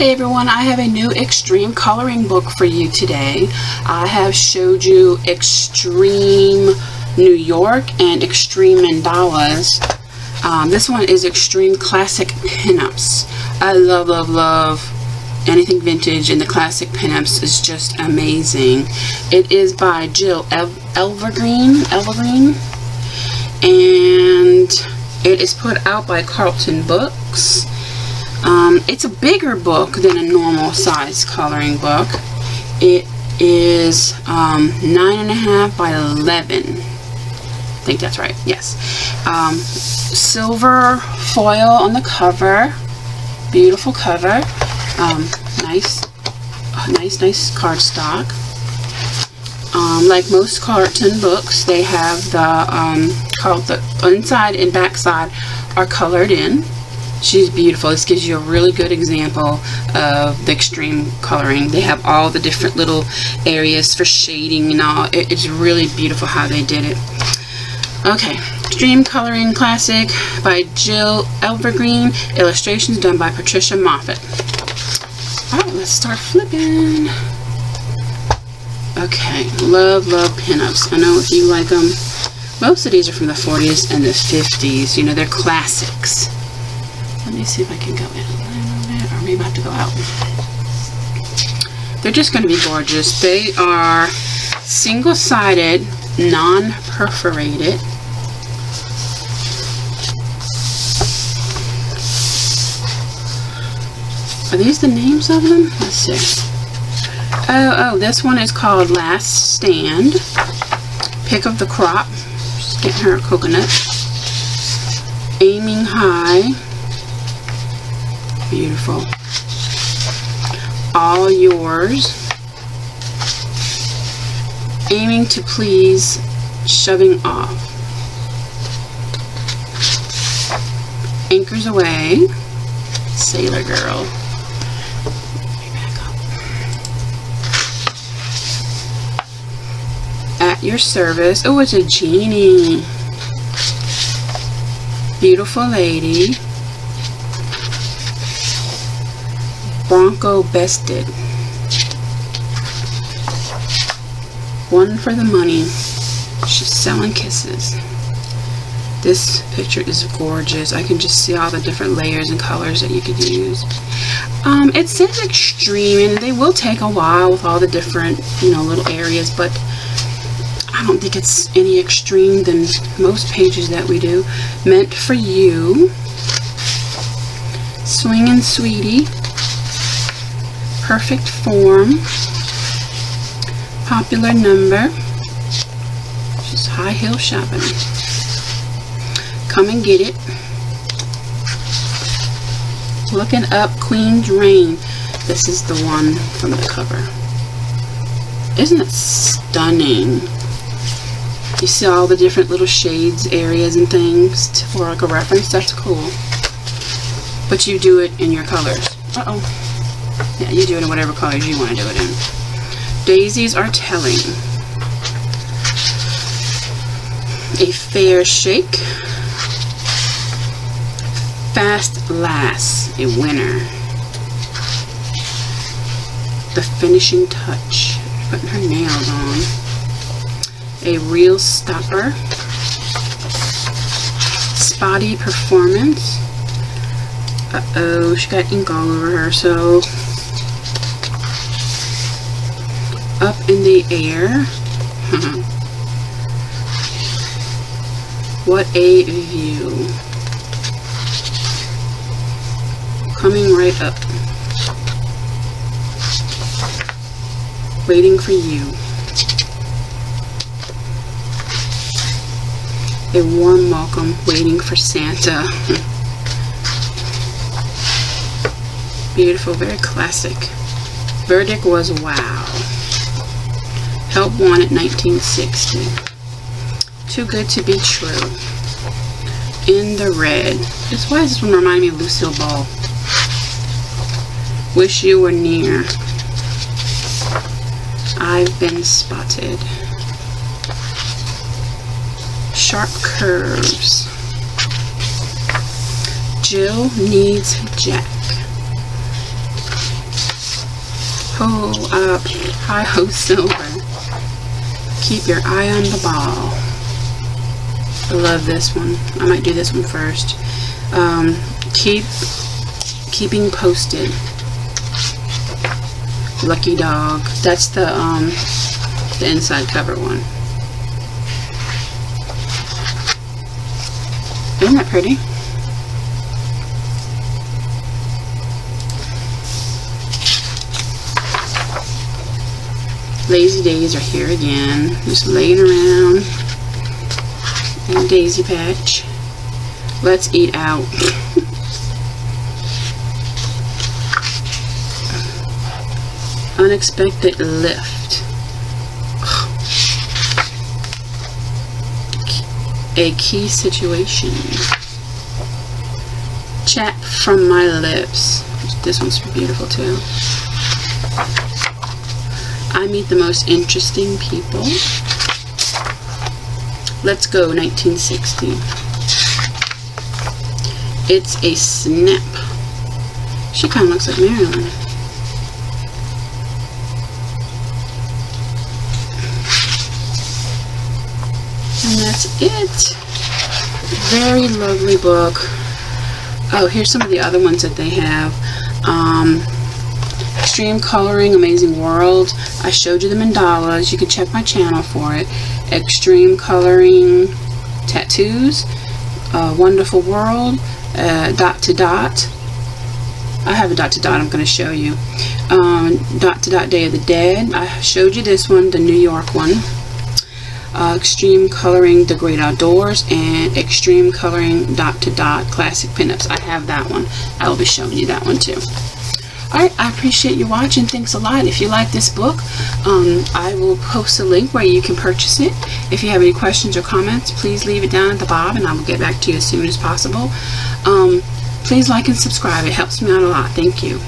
Hey everyone, I have a new extreme coloring book for you today. I have showed you Extreme New York and Extreme Mandalas. Um, this one is Extreme Classic Pinups. I love, love, love anything vintage and the classic pinups is just amazing. It is by Jill El Elvergreen, Elvergreen, and it is put out by Carlton Books. Um, it's a bigger book than a normal size coloring book. It is um, nine and a half by 11. I think that's right. Yes. Um, silver foil on the cover. Beautiful cover. Um, nice, nice, nice cardstock. Um, like most Carlton books, they have the, um, the inside and back side are colored in. She's beautiful. This gives you a really good example of the extreme coloring. They have all the different little areas for shading and all. It's really beautiful how they did it. Okay, Extreme Coloring Classic by Jill Elvergreen. Illustrations done by Patricia Moffett. Alright, let's start flipping. Okay, love, love pinups. I know if you like them. Most of these are from the 40s and the 50s. You know, they're classics. Let me see if I can go in a little bit, or maybe I have to go out. They're just going to be gorgeous. They are single-sided, non-perforated. Are these the names of them? Let's see. Oh, oh, this one is called Last Stand. Pick of the Crop. Just getting her a coconut. Aiming High. Beautiful. All yours. Aiming to please, shoving off. Anchors away. Sailor girl. At your service. Oh, it's a genie. Beautiful lady. Bronco Bested. One for the money. She's selling kisses. This picture is gorgeous. I can just see all the different layers and colors that you could use. Um, it says extreme, and they will take a while with all the different, you know, little areas, but I don't think it's any extreme than most pages that we do. Meant for you. Swinging Sweetie perfect form, popular number, just high heel shopping. Come and get it. Looking up Queen's Reign. This is the one from the cover. Isn't it stunning? You see all the different little shades, areas, and things for like a reference. That's cool. But you do it in your colors. Uh-oh. Yeah, you do it in whatever colors you want to do it in. Daisies are telling. A fair shake. Fast lass, a winner. The finishing touch, putting her nails on. A real stopper. Spotty performance. Uh-oh, she got ink all over her, so up in the air. what a view. Coming right up. Waiting for you. A warm welcome waiting for Santa. Beautiful, very classic. Verdict was wow. Help wanted 1960. Too good to be true. In the red. This why does this one remind me of Lucille Ball? Wish you were near. I've been spotted. Sharp curves. Jill needs Jack. Pull up Hi-Ho oh, Silver. Keep your eye on the ball. I love this one. I might do this one first. Um, keep keeping posted. Lucky Dog. That's the um, the inside cover one. Isn't that pretty? Lazy days are here again. Just laying around in Daisy Patch. Let's eat out. Unexpected lift. A key situation. Chat from my lips. This one's beautiful too. I meet the most interesting people. Let's go 1960. It's a snip. She kind of looks like Marilyn. And that's it. Very lovely book. Oh, here's some of the other ones that they have. Um, Extreme Coloring, Amazing World. I showed you the mandalas. You can check my channel for it. Extreme Coloring Tattoos, uh, Wonderful World, uh, Dot to Dot. I have a dot to dot I'm going to show you. Um, dot to Dot Day of the Dead. I showed you this one, the New York one. Uh, extreme Coloring The Great Outdoors and Extreme Coloring Dot to Dot Classic Pinups. I have that one. I will be showing you that one too. Alright, I appreciate you watching. Thanks a lot. If you like this book, um, I will post a link where you can purchase it. If you have any questions or comments, please leave it down at the bottom and I will get back to you as soon as possible. Um, please like and subscribe. It helps me out a lot. Thank you.